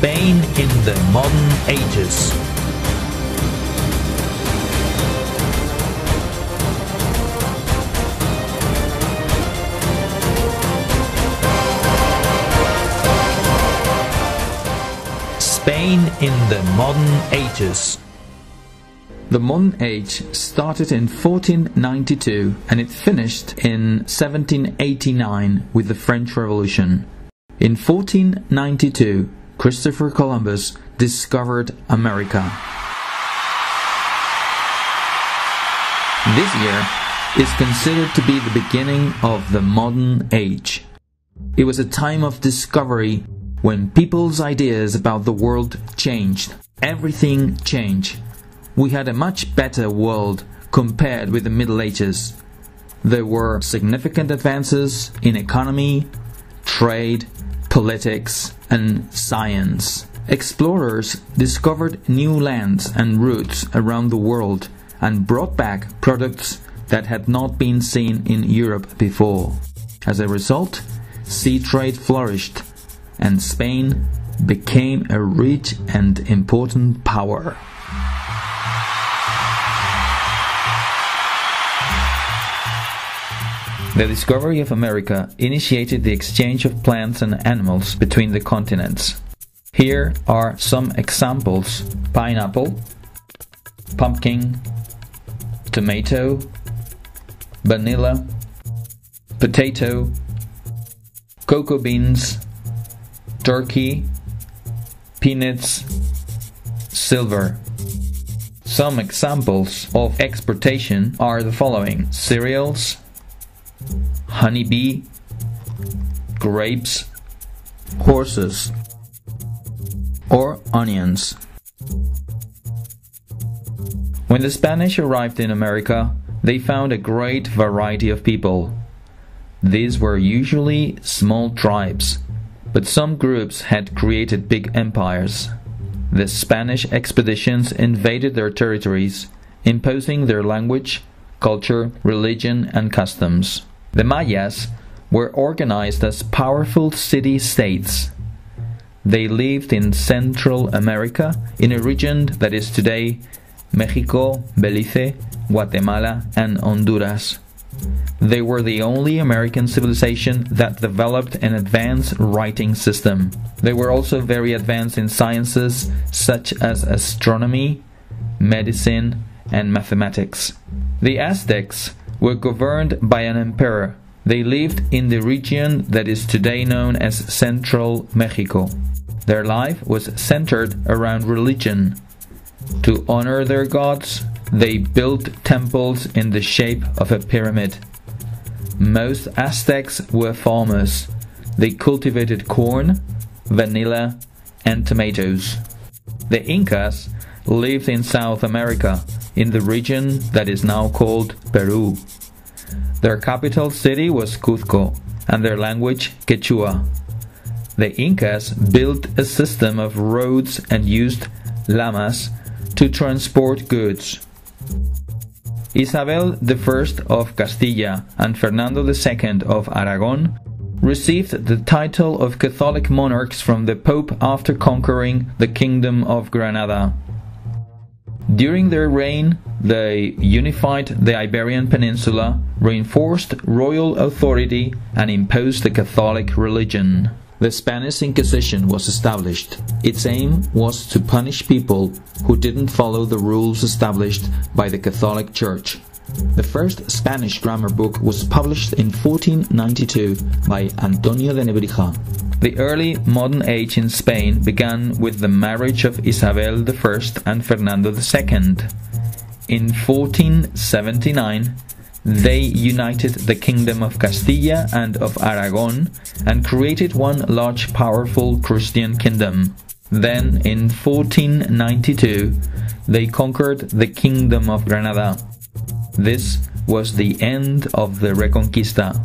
Spain in the modern ages. Spain in the modern ages. The modern age started in 1492 and it finished in 1789 with the French Revolution. In 1492, Christopher Columbus discovered America. This year is considered to be the beginning of the modern age. It was a time of discovery when people's ideas about the world changed. Everything changed. We had a much better world compared with the Middle Ages. There were significant advances in economy, trade, politics, and science. Explorers discovered new lands and routes around the world and brought back products that had not been seen in Europe before. As a result, sea trade flourished and Spain became a rich and important power. The discovery of America initiated the exchange of plants and animals between the continents. Here are some examples pineapple, pumpkin, tomato, vanilla, potato, cocoa beans, turkey, peanuts, silver. Some examples of exportation are the following cereals, honeybee, grapes, horses, or onions. When the Spanish arrived in America, they found a great variety of people. These were usually small tribes but some groups had created big empires. The Spanish expeditions invaded their territories, imposing their language, culture, religion, and customs. The Mayas were organized as powerful city states. They lived in Central America, in a region that is today Mexico, Belize, Guatemala, and Honduras. They were the only American civilization that developed an advanced writing system. They were also very advanced in sciences such as astronomy, medicine, and mathematics. The Aztecs were governed by an emperor. They lived in the region that is today known as Central Mexico. Their life was centered around religion. To honor their gods, they built temples in the shape of a pyramid. Most Aztecs were farmers. They cultivated corn, vanilla, and tomatoes. The Incas lived in South America, in the region that is now called Peru. Their capital city was Cuzco, and their language Quechua. The Incas built a system of roads and used llamas to transport goods. Isabel I of Castilla and Fernando II of Aragon received the title of Catholic monarchs from the Pope after conquering the Kingdom of Granada. During their reign, they unified the Iberian Peninsula, reinforced royal authority, and imposed the Catholic religion. The Spanish Inquisition was established. Its aim was to punish people who didn't follow the rules established by the Catholic Church. The first Spanish grammar book was published in 1492 by Antonio de Nebrija. The early modern age in Spain began with the marriage of Isabel I and Fernando II. In 1479, they united the kingdom of Castilla and of Aragon and created one large powerful Christian kingdom. Then, in 1492, they conquered the kingdom of Granada. This was the end of the Reconquista.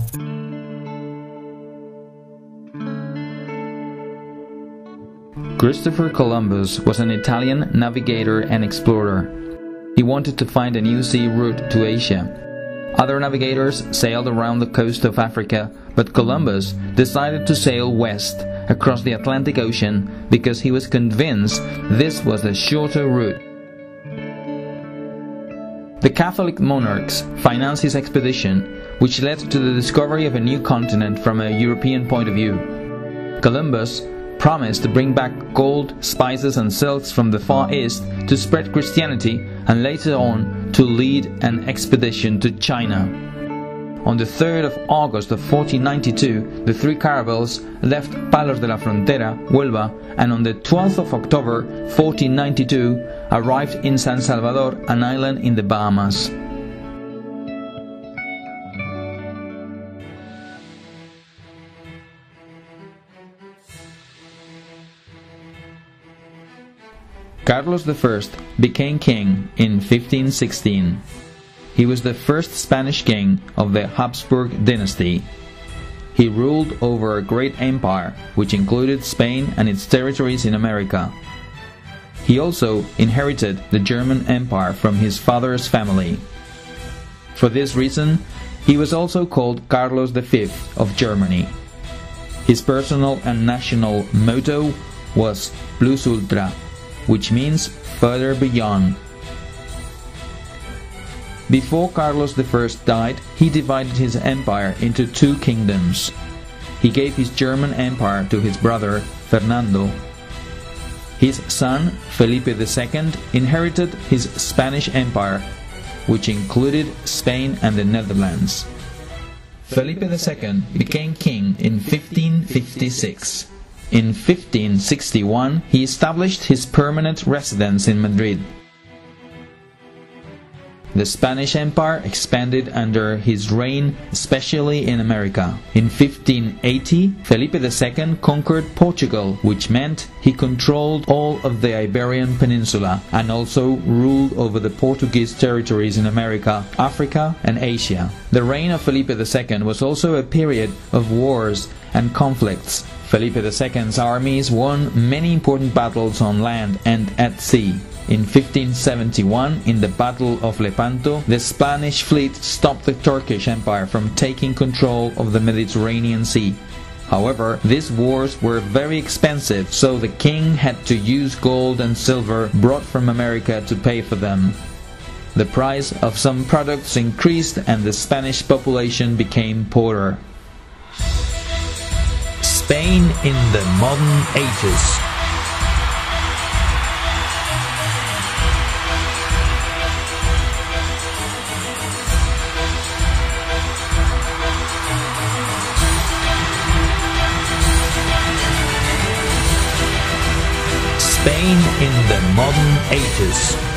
Christopher Columbus was an Italian navigator and explorer. He wanted to find a new sea route to Asia other navigators sailed around the coast of Africa, but Columbus decided to sail west across the Atlantic Ocean because he was convinced this was the shorter route. The Catholic monarchs financed his expedition, which led to the discovery of a new continent from a European point of view. Columbus promised to bring back gold, spices, and silks from the Far East to spread Christianity and later on to lead an expedition to China. On the 3rd of August of 1492, the three caravels left Palos de la Frontera, Huelva, and on the 12th of October 1492 arrived in San Salvador, an island in the Bahamas. Carlos I became king in 1516. He was the first Spanish king of the Habsburg dynasty. He ruled over a great empire which included Spain and its territories in America. He also inherited the German Empire from his father's family. For this reason, he was also called Carlos V of Germany. His personal and national motto was Plus Ultra, which means further beyond. Before Carlos I died, he divided his empire into two kingdoms. He gave his German empire to his brother Fernando. His son Felipe II inherited his Spanish empire, which included Spain and the Netherlands. Felipe II became king in 1556. In 1561, he established his permanent residence in Madrid. The Spanish Empire expanded under his reign, especially in America. In 1580, Felipe II conquered Portugal, which meant he controlled all of the Iberian Peninsula and also ruled over the Portuguese territories in America, Africa, and Asia. The reign of Felipe II was also a period of wars and conflicts. Felipe II's armies won many important battles on land and at sea. In 1571, in the Battle of Lepanto, the Spanish fleet stopped the Turkish Empire from taking control of the Mediterranean Sea. However, these wars were very expensive, so the king had to use gold and silver brought from America to pay for them. The price of some products increased and the Spanish population became poorer. Spain in the modern ages. In the modern ages.